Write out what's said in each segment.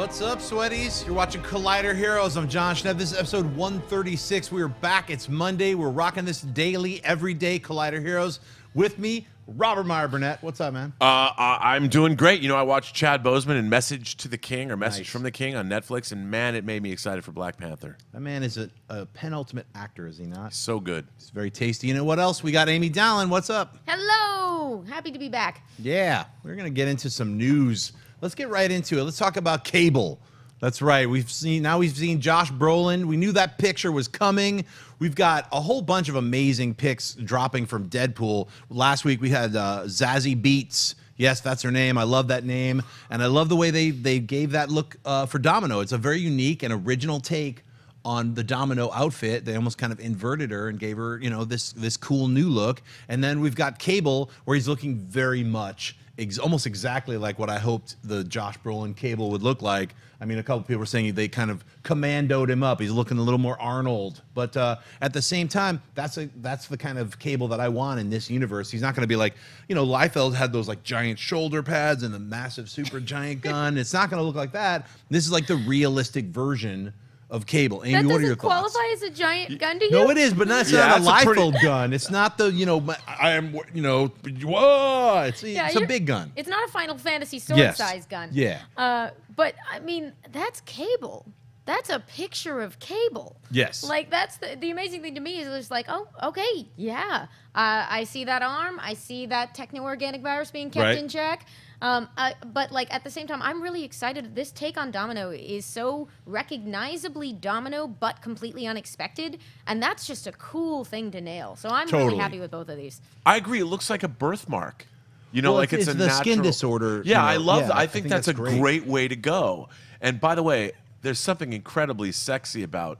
What's up, sweaties? You're watching Collider Heroes. I'm Jon Schnepp. This is episode 136. We are back. It's Monday. We're rocking this daily, everyday Collider Heroes. With me, Robert Meyer Burnett. What's up, man? Uh, I- I'm doing great. You know, I watched Chad Boseman in Message to the King or Message Nice. from the King on Netflix, and man, it made me excited for Black Panther. That man is a, a penultimate actor, is he not? So good. He's very tasty. You know what else? We got Amy Dallen. What's up? Hello! Happy to be back. Yeah, we're gonna get into some news. Let's get right into it. Let's talk about cable. That's right. We've seen now we've seen Josh Brolin. We knew that picture was coming. We've got a whole bunch of amazing pics dropping from Deadpool. Last week we had uh, Zazie Beetz. Yes, that's her name. I love that name, and I love the way they they gave that look uh, for Domino. It's a very unique and original take on the domino outfit they almost kind of inverted her and gave her you know this this cool new look and then we've got cable where he's looking very much ex- almost exactly like what i hoped the josh brolin cable would look like. I mean a couple people were saying they kind of commandoed him up. He's looking a little more arnold. But uh, at the same time that's a that's the kind of cable that i want in this universe. He's not going to be like you know liefeld had those like giant shoulder pads and the massive super giant gun. It's not going to look like that. This is like the realistic version of cable. Amy, that what are doesn't your thoughts? qualify as a giant gun to you? No, it is, but that's Yeah, not a that's a pretty- gun. It's not the you know my- I am you know whoa. It's, Yeah, it's a big gun. It's not a Final Fantasy sword Yes. size gun. Yeah. Uh, but I mean, that's cable. That's a picture of cable. Yes. Like that's the the amazing thing to me is it's like, oh, okay, yeah. Uh, I see that arm. I see that techno organic virus being kept Right. in check. Um, uh, but like at the same time, I'm really excited. This take on Domino is so recognizably Domino, but completely unexpected, and that's just a cool thing to nail. So I'm Totally. really happy with both of these. I agree. It looks like a birthmark. You know, Well, like it's- it's, it's a the skin disorder, Yeah, you I love yeah, that. I I think think that's, that's a great. great. way to go. And by the way, there's something incredibly sexy about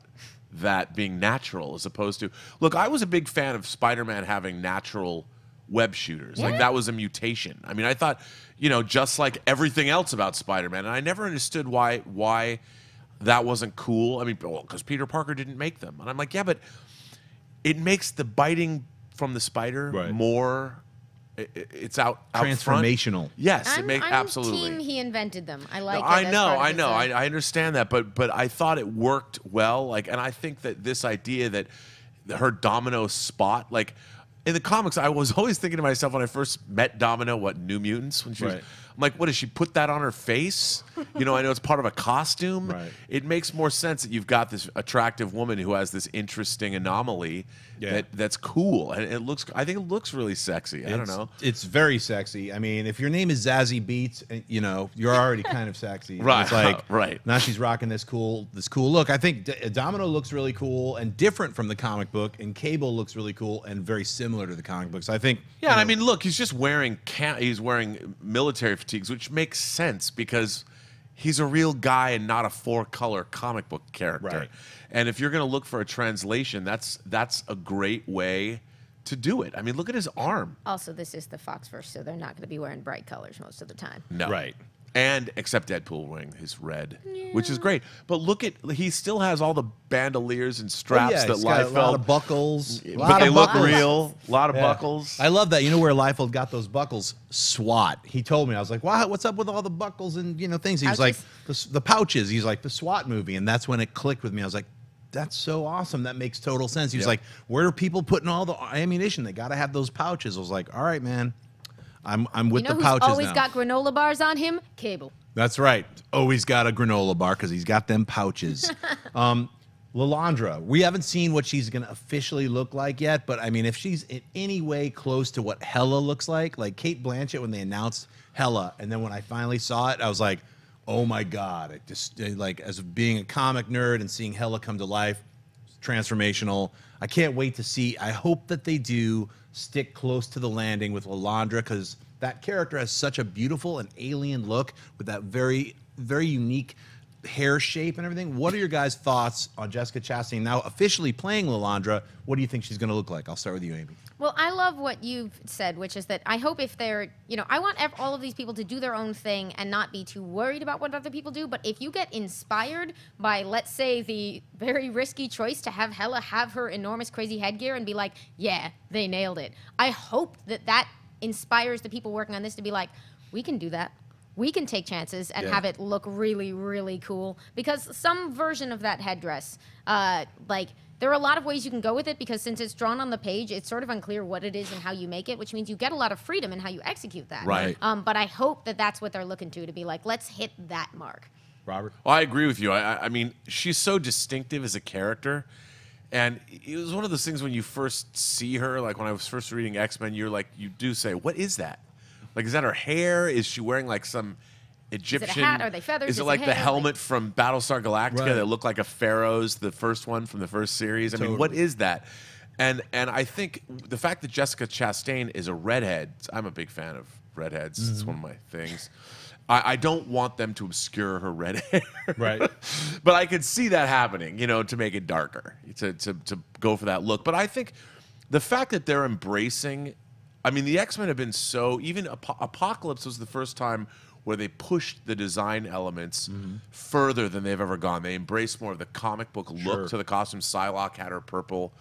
that being natural as opposed to look. I was a big fan of Spider-Man having natural web shooters. Like that was a mutation. I mean, I thought, you know, just like everything else about Spider-Man, and I never understood why why that wasn't cool. I mean, because Peter Parker didn't make them, and I'm like, yeah, but it makes the biting from the spider Right. more. i- i- It's out, out front. Transformational. Yes, I'm, it makes absolutely. team he invented them. I like. No, it I as know, part of I know, I, I understand that, but but I thought it worked well. Like, and I think that this idea that her Domino spot, like in the comics, I was always thinking to myself when I first met Domino, what New Mutants, when she was, Right. I'm like, what does she put that on her face? You know, I know it's part of a costume. Right. It makes more sense that you've got this attractive woman who has this interesting anomaly Yeah. that that's cool, and it looks. I think it looks really sexy. I don't know. It's very sexy. I mean, if your name is Zazie Beetz, uh, you know you're already kind of sexy. Right, It's like right. now she's rocking this cool this cool look. I think D- Domino looks really cool and different from the comic book, and Cable looks really cool and very similar to the comic books. I think. Yeah, you and I mean, look, he's just wearing he's wearing military fatigues, which makes sense because he's a real guy and not a four color comic book character. Right. And if you're going to look for a translation, that's that's a great way to do it. I mean, look at his arm. Also, this is the Foxverse, so they're not going to be wearing bright colors most of the time. No. Right. And except Deadpool wearing his red, which is great. But look at he still has all the bandoliers and oh, straps yeah, that he's got a lot of buckles. a But lot they of look real. A lot of Yeah. buckles. I love that. You know where Liefeld got those buckles? SWAT. He told me. I was like, "Wow, what's up with all the buckles and you know things?" He was like, the, "The pouches." He's like, "The SWAT movie," and that's when it clicked with me. I was like, "That's so awesome. That makes total sense." He was Yep. like, "Where are people putting all the ammunition? They got to have those pouches." I was like, "All right, man, I'm I'm with you know the who's pouches always now." got granola bars on him? Cable. That's right. Always got a granola bar because he's got them pouches. um, Lilandra, we haven't seen what she's going to officially look like yet, but I mean, if she's in any way close to what Hela looks like, like Cate Blanchett when they announced Hela, and then when I finally saw it, I was like, oh my God. It just, like, as being a comic nerd and seeing Hela come to life, transformational. I can't wait to see. I hope that they do stick close to the landing with Lilandra because that character has such a beautiful and alien look with that very, very unique hair shape and everything. What are your guys' thoughts on Jessica Chastain now officially playing Lilandra? What do you think she's going to look like? I'll start with you, Amy. Well, I love what you've said, which is that I hope if they're, you know, I want all of these people to do their own thing and not be too worried about what other people do. But if you get inspired by, let's say, the very risky choice to have Hela have her enormous crazy headgear and be like, yeah, they nailed it. I hope that that inspires the people working on this to be like, we can do that. We can take chances and Yeah. have it look really, really cool. Because some version of that headdress, uh, like there are a lot of ways you can go with it because since it's drawn on the page, it's sort of unclear what it is and how you make it, which means you get a lot of freedom in how you execute that. Right. Um, but I hope that that's what they're looking to to be like, let's hit that mark. Robert. Well, I agree with you. I, I- I mean, she's so distinctive as a character. And it was one of those things when you first see her, like when I was first reading X Men, you're like, you do say, what is that? Like, is that her hair? Is she wearing like some Egyptian? hat? Are they feathers? Is it Is it like the hair? helmet from Battlestar Galactica Right. that looked like a pharaoh's, the first one from the first series? I mean, what is that? And and I think the fact that Jessica Chastain is a redhead, I'm a big fan of redheads. It's Mm-hmm. one of my things. I, I don't want them to obscure her red hair. Right. but I could see that happening, you know, to make it darker, to, to, to go for that look. But I think the fact that they're embracing, I mean, the X Men have been so, even Ap- Apocalypse was the first time where they pushed the design elements further than they've ever gone. They embraced more of the comic book look Sure. to the costume. Psylocke had her purple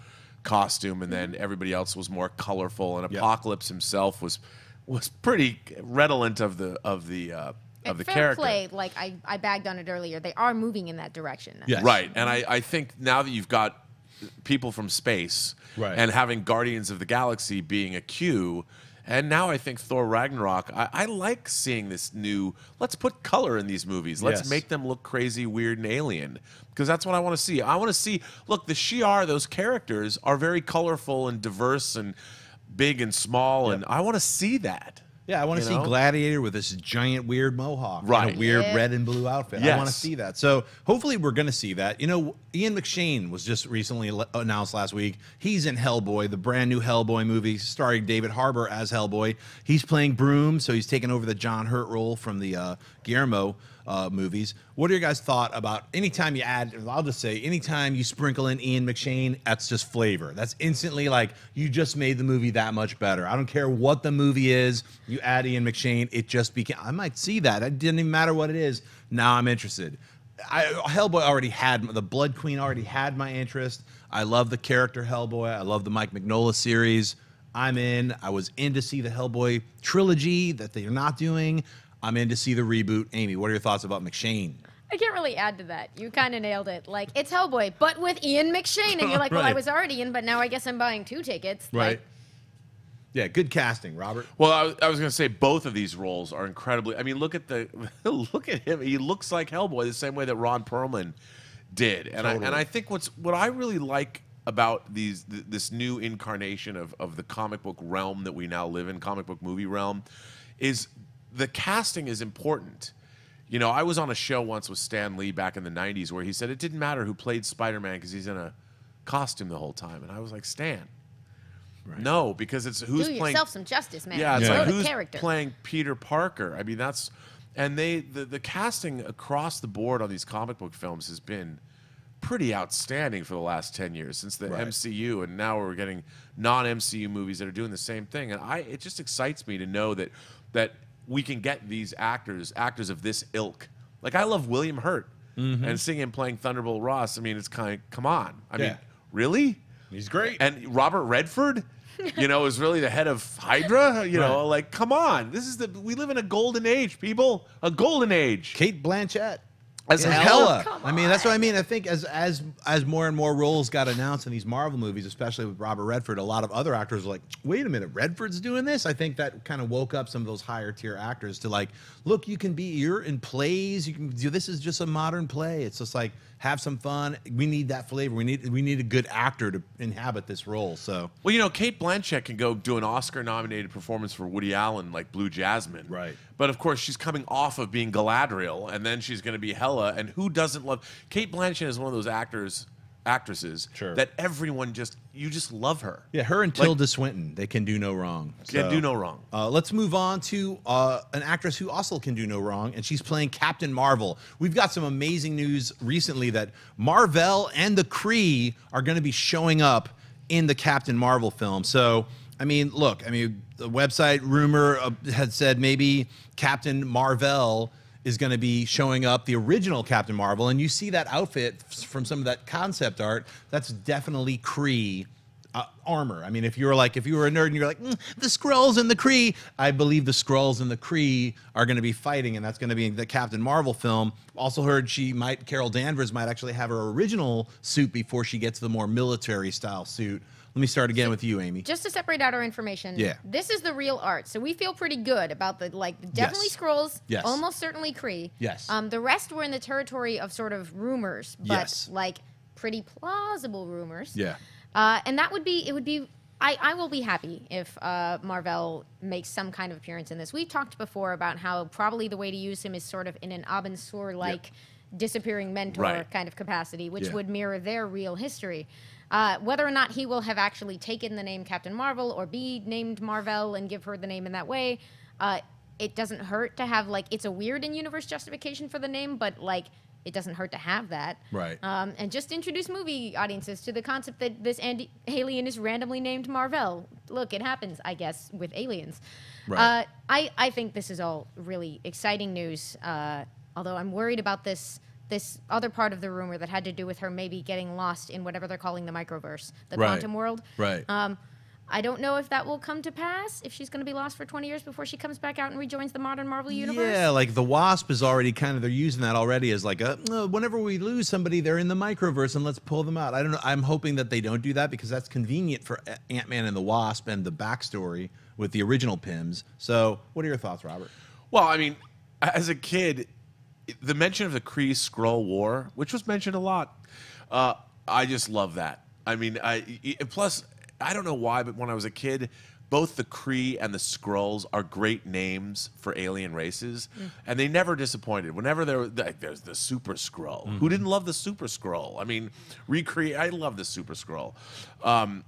costume, and then everybody else was more colorful. And Yeah. Apocalypse himself was was pretty redolent of the of the uh, of the fair character. play, like I, I bagged on it earlier, they are moving in that direction. Yes. Right. And I, I think now that you've got people from space Right. and having Guardians of the Galaxy being a cue, and now I think Thor Ragnarok, I, I like seeing this new, let's put color in these movies. Let's Yes. make them look crazy, weird, and alien. Because that's what I want to see. I want to see, look, the Shi'ar, those characters are very colorful and diverse and big and small, and I want to see that. Yeah, I want to see know? Gladiator with this giant weird mohawk, and Right. a weird Yeah. red and blue outfit. I want to see that. So hopefully we're going to see that. You know, Ian McShane was just recently announced last week. He's in Hellboy, the brand new Hellboy movie starring David Harbour as Hellboy. He's playing Broom, so he's taking over the John Hurt role from the uh, Guillermo uh, movies. What are your guys' thought about anytime you add? I'll just say, anytime you sprinkle in Ian McShane, that's just flavor. That's instantly like you just made the movie that much better. I don't care what the movie is. You add Ian McShane, it just became. I might see that. It didn't even matter what it is. Now I'm interested. I, Hellboy already had the Blood Queen already had my interest. I love the character Hellboy. I love the Mike Mignola series. I'm in. I was in to see the Hellboy trilogy that they're not doing. I'm in to see the reboot. Amy, what are your thoughts about McShane? I can't really add to that. You kind of nailed it. Like it's Hellboy, but with Ian McShane, and you're like, well, I was already in, but now I guess I'm buying two tickets. Like, yeah, good casting, Robert. Well, I, was- I was going to say both of these roles are incredibly. I mean, look at the look at him. He looks like Hellboy the same way that Ron Perlman did, and I and I think what's what I really like about these th- this new incarnation of of the comic book realm that we now live in, comic book movie realm, is the casting is important. You know, I was on a show once with Stan Lee back in the '90s where he said it didn't matter who played Spider-Man because he's in a costume the whole time, and I was like, Stan. No, because it's who's do playing yourself some justice, man. yeah, it's Know like who's character. playing Peter Parker. I mean, that's and they the, the casting across the board on these comic book films has been pretty outstanding for the last 10 years since the Right. MCU and now we're getting non-MCU movies that are doing the same thing and I it just excites me to know that that we can get these actors actors of this ilk. Like I love William Hurt mm-hmm. and seeing him playing Thunderbolt Ross. I mean, it's kind of come on. I Yeah. mean, really? He's great. And Robert Redford, you know, is really the head of Hydra. You know, like come on, this is the we live in a golden age, people, a golden age. Cate Blanchett. As As Hela? Hela. I mean, that's what I mean. I think as as as more and more roles got announced in these Marvel movies, especially with Robert Redford, a lot of other actors were like, "Wait a minute, Redford's doing this." I think that kind of woke up some of those higher tier actors to like, "Look, you can be you're in plays. You can do this is just a modern play. It's just like have some fun. We need that flavor. We need we need a good actor to inhabit this role." So Well, you know, Cate Blanchett can go do an Oscar-nominated performance for Woody Allen, like Blue Jasmine. Right. But of course, she's coming off of being Galadriel, and then she's going to be Hela. And who doesn't love Cate Blanchett? Is one of those actors, actresses Sure. that everyone just you just love her. yeah, her and Like- Tilda Swinton, they can do no wrong. Can So- do no wrong. Uh, let's move on to uh, an actress who also can do no wrong, and she's playing Captain Marvel. We've got some amazing news recently that Marvel and the Kree are going to be showing up in the Captain Marvel film. So, I mean, look, I mean, the website rumor uh, had said maybe Captain Marvel is going to be showing up, the original Captain Marvel, and you see that outfit from some of that concept art. That's definitely Kree uh, armor. I mean, if you were like, if you were a nerd and you're like, mm, the Skrulls and the Kree, I believe the Skrulls and the Kree are going to be fighting, and that's going to be the Captain Marvel film. Also heard she might, Carol Danvers might actually have her original suit before she gets the more military style suit. Let me start again with you, Amy. Just to separate out our information, Yeah. this is the real art. So we feel pretty good about the like definitely Yes. Skrulls, Yes. almost certainly Kree. Yes. Um, the rest were in the territory of sort of rumors, but Yes. like pretty plausible rumors. Yeah. Uh, and that would be it would be I, I will be happy if uh, Marvel makes some kind of appearance in this. We've talked before about how probably the way to use him is sort of in an Abin Sur like disappearing mentor Right. kind of capacity, which Yeah. would mirror their real history. Uh, whether or not he will have actually taken the name Captain Marvel or be named Marvel and give her the name in that way, uh, it doesn't hurt to have like it's a weird in universe justification for the name, but like it doesn't hurt to have that. Right. Um, and just introduce movie audiences to the concept that this Andy- alien is randomly named Marvel. Look, it happens, I guess, with aliens. Right. Uh, I, I think this is all really exciting news. Uh, although I'm worried about this this other part of the rumor that had to do with her maybe getting lost in whatever they're calling the microverse, the Right. quantum world. Right. Um, I don't know if that will come to pass. If she's going to be lost for 20 years before she comes back out and rejoins the modern Marvel universe. Yeah, like the Wasp is already kind of they're using that already as like a "Uh, whenever we lose somebody, they're in the microverse and let's pull them out. I don't know. I'm hoping that they don't do that because that's convenient for Ant Man and the Wasp and the backstory with the original Pyms. So, what are your thoughts, Robert? Well, I mean, as a kid, the mention of the Kree Skrull War, which was mentioned a lot, uh, I just love that. I mean, I plus I don't know why, but when I was a kid, both the Kree and the Skrulls are great names for alien races, and they never disappointed. Whenever there, was- like, there's the Super Skrull. Who didn't love the Super Skrull? I mean, recreate. I love the Super Skrull. Um,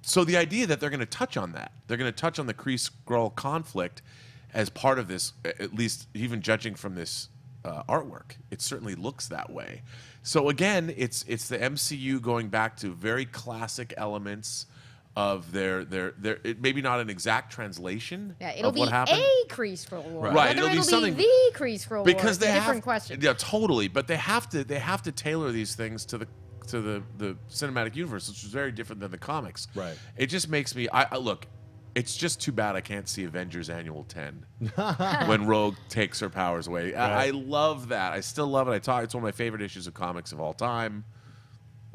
so the idea that they're going to touch on that, they're going to touch on the Kree Skrull conflict as part of this, at least even judging from this uh, artwork, it certainly looks that way. So again, it's it's the MCU going back to very classic elements of their their their it, maybe not an exact translation Yeah, it'll of be what happened. a Kree Skrull War. Right. Whether It'll be it'll be, something- the Kree Skrull War because they a different have, question. Yeah, totally. But they have to they have to tailor these things to the to the the cinematic universe, which is very different than the comics. Right. It just makes me. I, I look. It's just too bad I can't see Avengers Annual Ten when Rogue takes her powers away. I, I love that. I still love it. I talk. It's one of my favorite issues of comics of all time.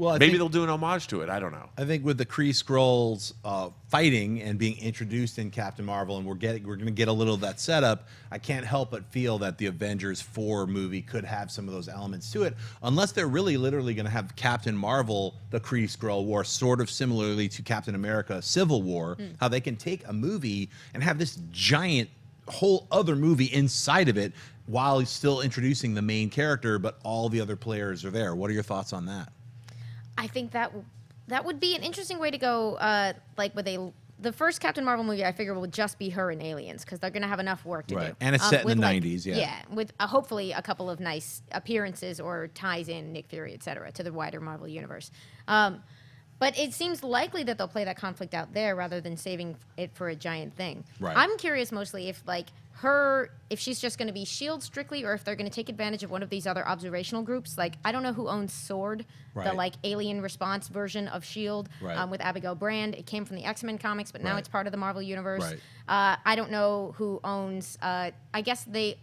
Well, I Maybe think, they'll do an homage to it. I don't know. I think with the Kree Skrulls uh, fighting and being introduced in Captain Marvel, and we're getting we're going to get a little of that setup. I can't help but feel that the Avengers Four movie could have some of those elements to it, unless they're really literally going to have Captain Marvel, the Kree Skrull War, sort of similarly to Captain America: Civil War. How they can take a movie and have this giant whole other movie inside of it while he's still introducing the main character, but all the other players are there. What are your thoughts on that? I think that that would be an interesting way to go. Uh, like with a the first Captain Marvel movie, I figure will just be her and aliens because they're going to have enough work to Right. do. And it's set in the like- 90s, yeah. Yeah, with uh, hopefully a couple of nice appearances or ties in Nick Fury, et cetera, to the wider Marvel universe. Um, but it seems likely that they'll play that conflict out there rather than saving it for a giant thing. Right. I'm curious mostly if like her if she's just going to be shield strictly or if they're going to take advantage of one of these other observational groups like i don't know who owns sword the like alien response version of shield Right. um, with abigail brand it came from the x-men comics but now Right. it's part of the marvel universe Right. uh, i don't know who owns uh, i guess they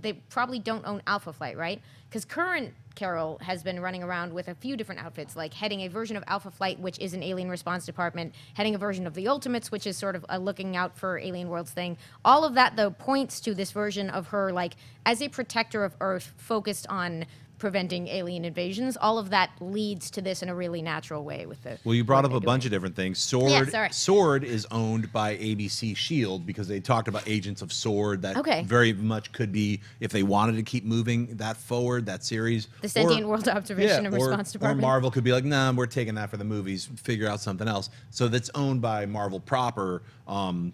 they probably don't own alpha flight right because current Carol has been running around with a few different outfits, like heading a version of Alpha Flight, which is an alien response department, heading a version of the Ultimates, which is sort of a looking out for alien worlds thing. All of that, though, points to this version of her, like, as a protector of Earth, focused on preventing alien invasions. All of that leads to this in a really natural way with the. Well, you brought up a they're bunch of different things. Sword, Yeah. Sword is owned by ABC Shield because they talked about Agents of Sword. That Okay. very much could be if they wanted to keep moving that forward, that series. The Sentient World Observation and or, Response or Department. Marvel could be like, nah, we're taking that for the movies. Figure out something else. So that's owned by Marvel proper. Um,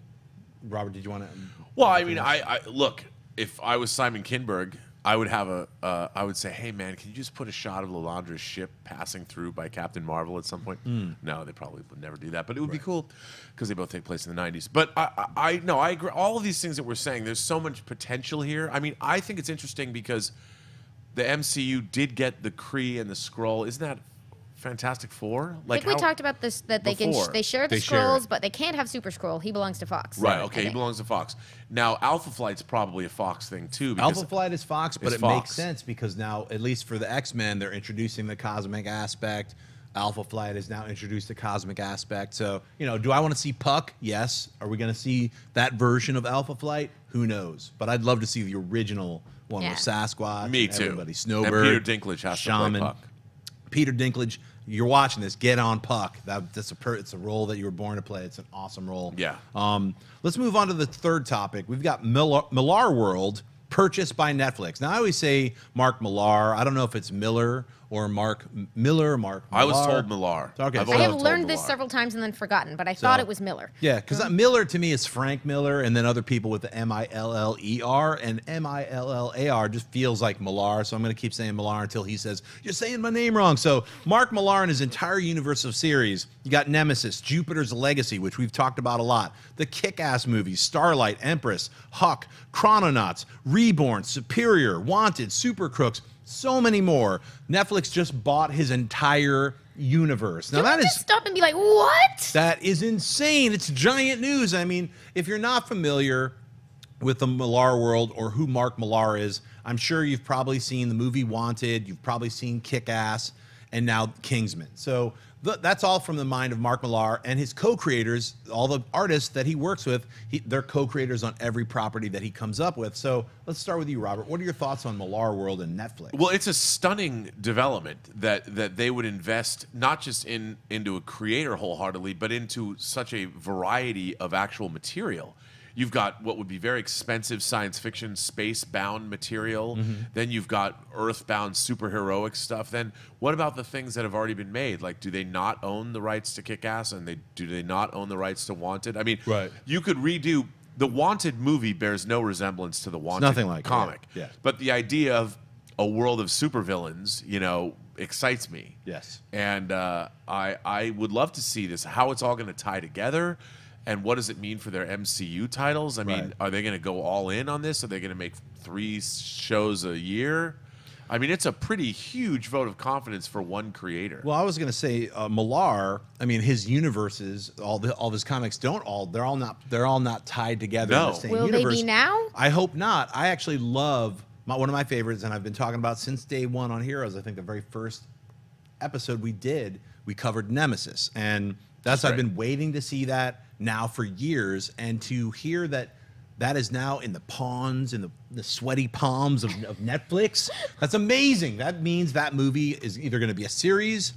Robert, did you want to? Well, I mean, I, I look. If I was Simon Kinberg, I would have a. Uh, I would say, hey man, can you just put a shot of Lilandra's ship passing through by Captain Marvel at some point? No, they probably would never do that, but it would be cool because they both take place in the '90s. But I, I, I no, I agree. All of these things that we're saying, there's so much potential here. I mean, I think it's interesting because the MCU did get the Kree and the Skrull. Isn't that Fantastic Four? I think we talked about this that they can sh- they share the They Skrulls, it. but they can't have Super Skrull. He belongs to Fox. Right. Okay. He belongs to Fox. Now, Alpha Flight's probably a Fox thing too. Alpha Flight is Fox, but it's it makes sense because now, at least for the X Men, they're introducing the cosmic aspect. Alpha Flight has now introduced the cosmic aspect. So, you know, do I want to see Puck? Yes. Are we going to see that version of Alpha Flight? Who knows? But I'd love to see the original one Yeah. with Sasquatch. Me and too. Everybody, And Snowbird. Peter Dinklage has to play Puck. Peter Dinklage, you're watching this. Get on Puck. That, that's a per, it's a role that you were born to play. It's an awesome role. Yeah. Um, let's move on to the third topic. We've got Millar, Millar World purchased by Netflix. Now I always say Mark Millar. I don't know if it's Miller or Mark M- Miller. Mark. I was told Millar. Okay. I've so- I always have learned this Millar. several times and then forgotten, but I thought it was Miller. Yeah, because Miller to me is Frank Miller, and then other people with the M I L L E R and M I L L A R just feels like Millar. So I'm going to keep saying Millar until he says you're saying my name wrong. So Mark Millar and his entire universe of series. You got Nemesis, Jupiter's Legacy, which we've talked about a lot. The Kick-Ass movies, Starlight, Empress, Huck, Chrononauts, Reborn, Superior, Wanted, Super Crooks. So many more. Netflix just bought his entire universe. Now that is stop and be like, what? that is insane. It's giant news. I mean, if you're not familiar with the Millar world or who Mark Millar is, I'm sure you've probably seen the movie Wanted, you've probably seen Kick Ass, and now Kingsman. So th- that's all from the mind of Mark Millar and his co-creators, all the artists that he works with. He, they're co-creators on every property that he comes up with. So let's start with you, Robert. What are your thoughts on Millar World and Netflix? Well, it's a stunning development that that they would invest not just in into a creator wholeheartedly, but into such a variety of actual material. You've got what would be very expensive science fiction, space bound material. Then you've got earth bound superheroic stuff. Then what about the things that have already been made? Like, do they not own the rights to Kick Ass, and they do they not own the rights to Wanted? I mean, Right. you could redo the Wanted movie bears no resemblance to the Wanted nothing like it, yeah. comic. Yeah. But the idea of a world of supervillains, you know, excites me. Yes. And uh, I I would love to see this, how it's all going to tie together, and what does it mean for their MCU titles? I mean, Right. are they going to go all in on this? Are they going to make three shows a year? I mean, it's a pretty huge vote of confidence for one creator. Well, I was going to say uh, Millar. I mean, his universes, all the all of his comics don't all. They're all not. They're all not tied together in No. the same Will they universe. be now? I hope not. I actually love my, one of my favorites, and I've been talking about since day one on Heroes. I think the very first episode we did, we covered Nemesis, and that's, That's I've been waiting to see that now for years, and to hear that that is now in the pawns in the, the sweaty palms of, of Netflix. That's amazing. That means that movie is either going to be a series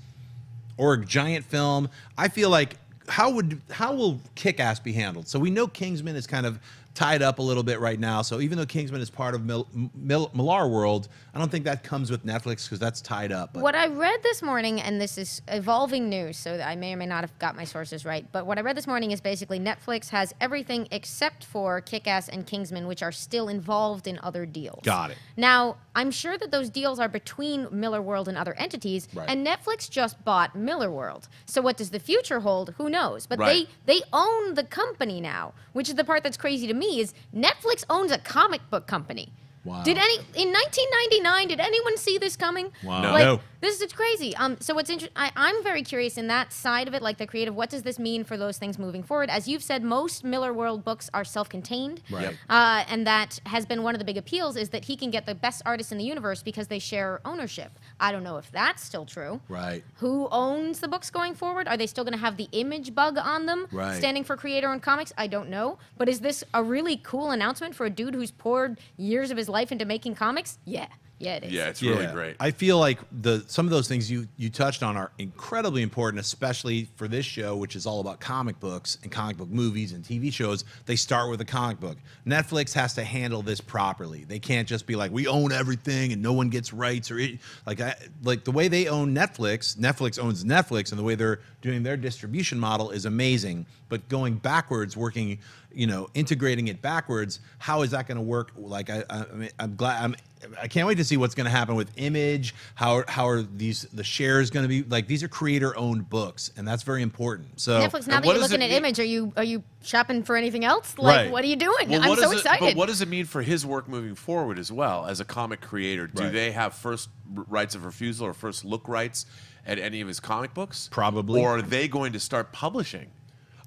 or a giant film. I feel like how would how will Kick Ass be handled? So we know Kingsman is kind of tied up a little bit right now. So even though Kingsman is part of Mil, Mil, Millar World, I don't think that comes with Netflix because that's tied up. But What I read this morning, and this is evolving news, so I may or may not have got my sources right, but what I read this morning is basically Netflix has everything except for Kick Ass and Kingsman, which are still involved in other deals. Got it. Now, I'm sure that those deals are between Miller World and other entities, Right. and Netflix just bought Miller World. So what does the future hold? Who knows? But Right. they they own the company now, which is the part that's crazy to me is Netflix owns a comic book company. Wow. Did any in 1999? Did anyone see this coming? Wow. No. Like, No. This is crazy. Um, so what's interesting? I'm very curious in that side of it, like the creative. What does this mean for those things moving forward? As you've said, most Miller World books are self-contained, Right. Yep. uh, and that has been one of the big appeals is that he can get the best artists in the universe because they share ownership. I don't know if that's still true. right. Who owns the books going forward? Are they still going to have the image bug on them, Right. standing for creator and comics? I don't know. But is this a really cool announcement for a dude who's poured years of his life into making comics? Yeah, yeah, it is. yeah, it's really great. I feel like the some of those things you you touched on are incredibly important, especially for this show, which is all about comic books and comic book movies and TV shows. They start with a comic book. Netflix has to handle this properly. They can't just be like, we own everything and no one gets rights or it, like I, like the way they own Netflix. Netflix owns Netflix, and the way they're doing their distribution model is amazing. But going backwards, working you know, integrating it backwards, how is that going to work? Like, I, I, I mean, I'm glad. I'm. I can't wait to see what's going to happen with Image. How how are these the shares going to be? Like, these are creator owned books, and that's very important. So Netflix. Now that you're looking it at Image, are you are you shopping for anything else? Like, Right. what are you doing? Well, I'm so does it- excited. but what does it mean for his work moving forward as well as a comic creator? Do Right. they have first rights of refusal or first look rights at any of his comic books? Probably. Or are they going to start publishing?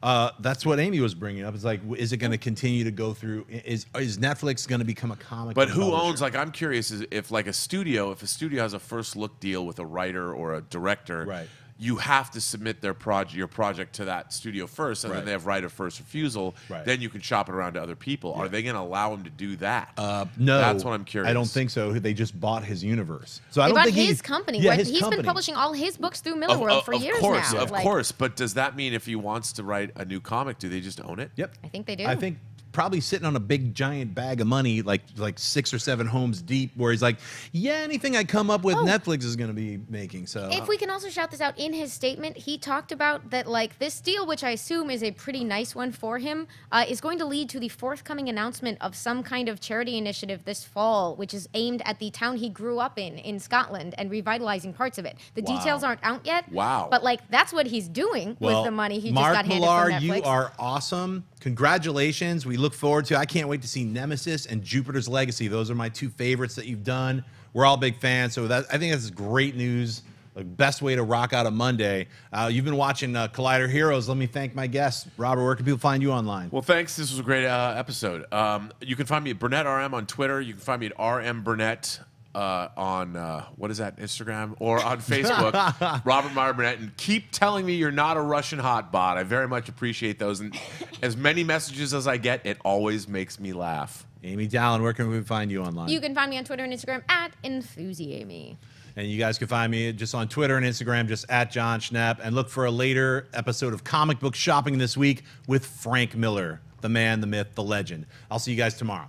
Uh, that's what Amy was bringing up. It's like, is it going to continue to go through? Is is Netflix going to become a comic? But who publisher? owns? Like, I'm curious is if like a studio, if a studio has a first look deal with a writer or a director, Right. You have to submit their project, your project, to that studio first, and Right. then they have right of first refusal. Right. Then you can shop it around to other people. Are they going to allow him to do that? Uh, no, that's what I'm curious. I don't think so. They just bought his universe, so I don't bought think his he's company. Yeah, right? his He's company. been publishing all his books through Miller Of, World of- for of years course, now. of Like, course. But does that mean if he wants to write a new comic, do they just own it? Yep, I think they do. I think probably sitting on a big giant bag of money, like like six or seven homes deep, where he's like, yeah, anything I come up with, Oh. Netflix is going to be making. So If we can also shout this out in his statement, he talked about that like this deal, which I assume is a pretty nice one for him, uh, is going to lead to the forthcoming announcement of some kind of charity initiative this fall, which is aimed at the town he grew up in in Scotland and revitalizing parts of it. The Wow. details aren't out yet. Wow. But like that's what he's doing well, with the money he Mark just got handed from Netflix. you are awesome. Congratulations. We look forward to. I can't wait to see Nemesis and Jupiter's Legacy. Those are my two favorites that you've done. We're all big fans, so that I think that's great news. The best way to rock out a Monday. Uh, you've been watching uh, Collider Heroes. Let me thank my guests. Robert, where can people find you online? Well, thanks. This was a great uh, episode. Um, you can find me at Burnett RM on Twitter. You can find me at RM Burnett uh, on uh, what is that Instagram or on Facebook, Robert Meyer Burnett. And keep telling me you're not a Russian hot bot. I very much appreciate those. And as many messages as I get, it always makes me laugh. Amy Dallen, where can we find you online? You can find me on Twitter and Instagram at Enthusiamy. And you guys can find me just on Twitter and Instagram, just at Jon Schnepp. And look for a later episode of Comic Book Shopping this week with Frank Miller, the man, the myth, the legend. I'll see you guys tomorrow.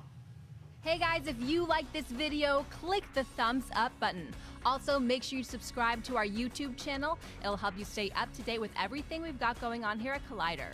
Hey guys, if you like this video, click the thumbs up button. Also, make sure you subscribe to our YouTube channel. It'll help you stay up to date with everything we've got going on here at Collider.